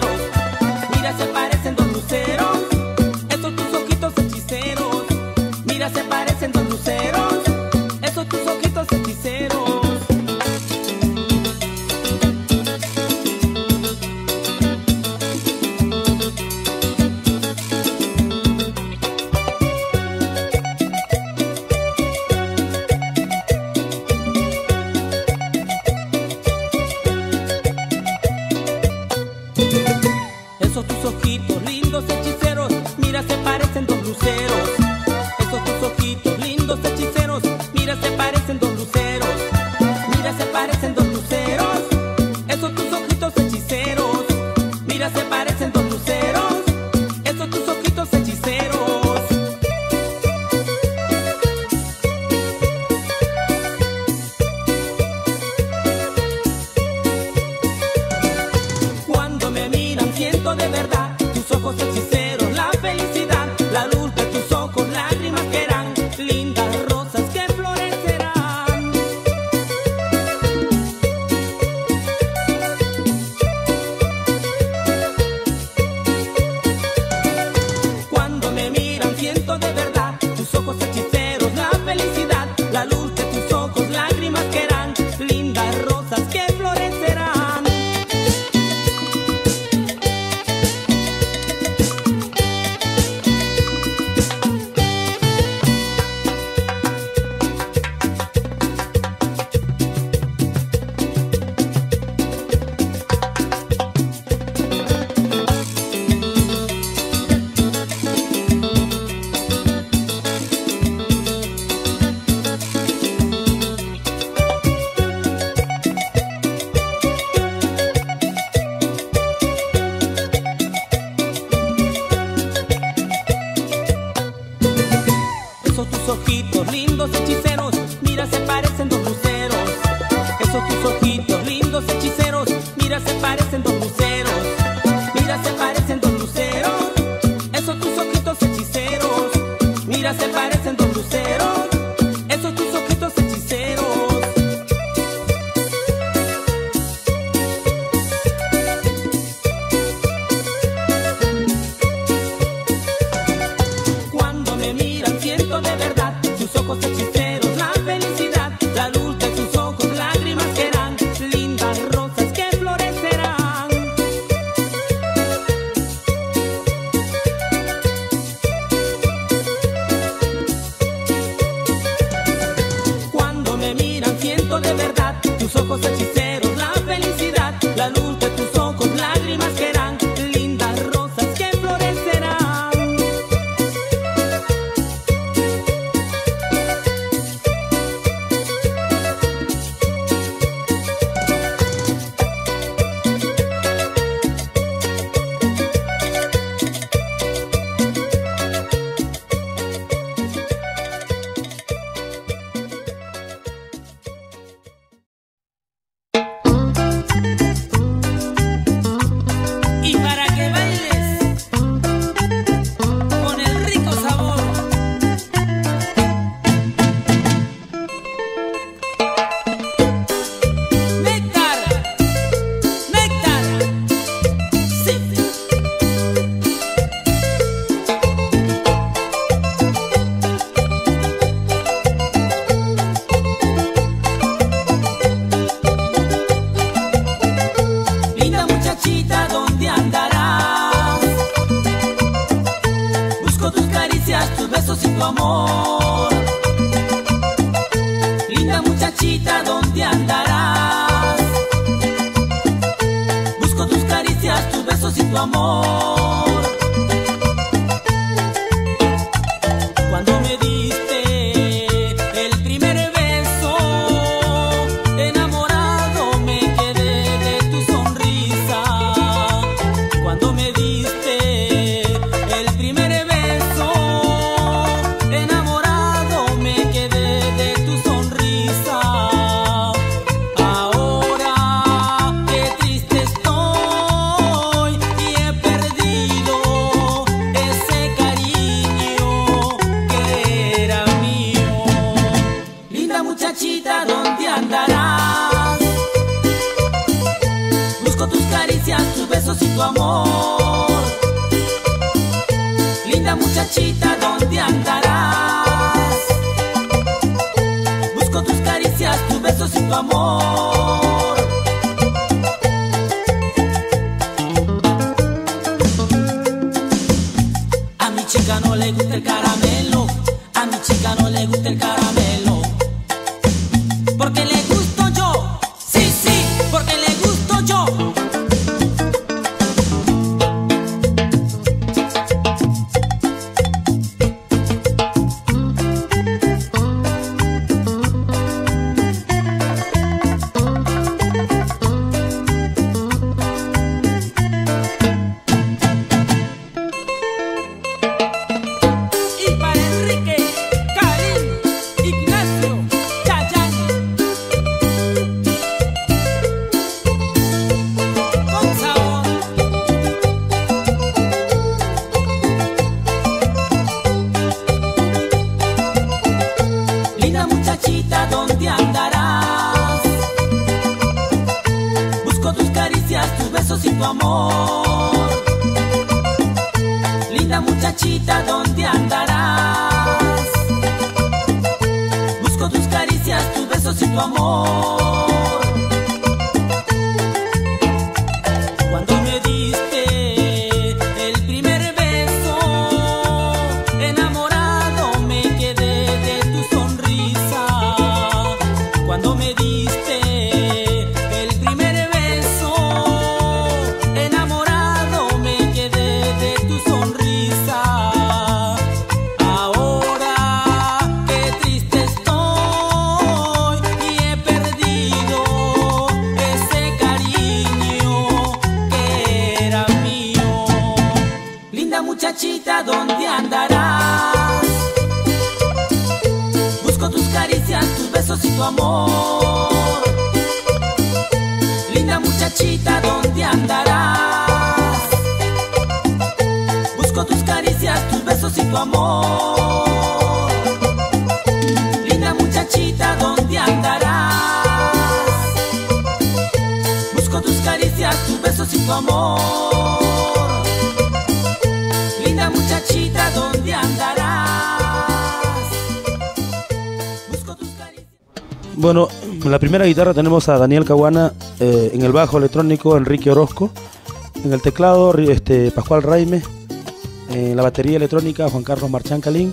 dos tus ojitos, lindos hechiceros, mira, se parecen Linda muchachita, ¿dónde andarás? Busco tus caricias, tus besos y tu amor. A mi chica no le gusta el caramelo, a mi chica no le gusta el caramelo. Porque le muchachita, ¿dónde andarás? Busco tus caricias, tus besos y tu amor. Linda muchachita, ¿dónde andarás? Busco tus caricias, tus besos y tu amor. Linda muchachita, ¿dónde andarás? Busco tus caricias, tus besos y tu amor. Bueno, en la primera guitarra tenemos a Daniel Caguana, eh, en el bajo electrónico Enrique Orozco, en el teclado este, Pascual Raime, en la batería electrónica Juan Carlos Marchán Calín,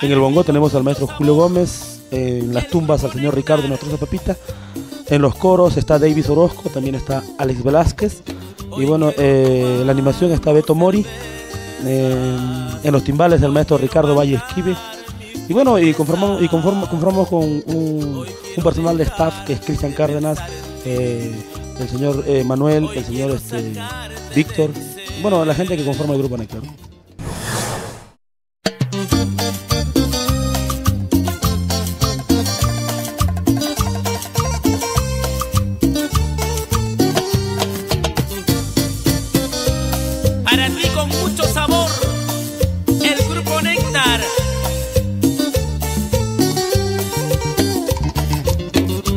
en el bongo tenemos al maestro Julio Gómez, en las tumbas al señor Ricardo Nostroza Pepita, en los coros está David Orozco, también está Alex Velázquez, y bueno, eh, la animación está Beto Mori, en los timbales el maestro Ricardo Valle Esquive, y bueno, y conformamos, y conformamos con un, personal de staff que es Cristian Cárdenas, eh, el señor eh, Manuel, el señor este, Víctor, bueno, la gente que conforma el grupo Nectar.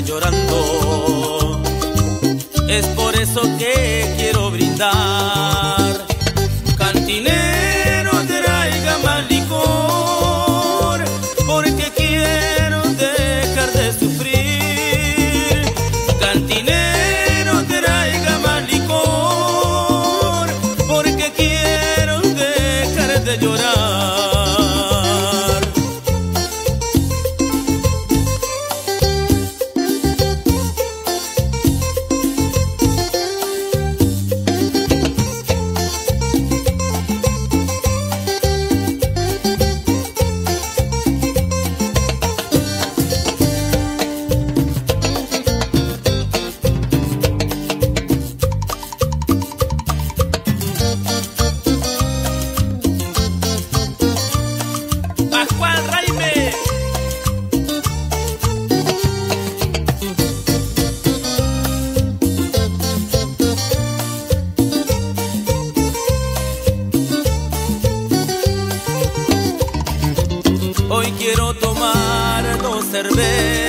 llorando. Es por eso que quiero brindar. Tomar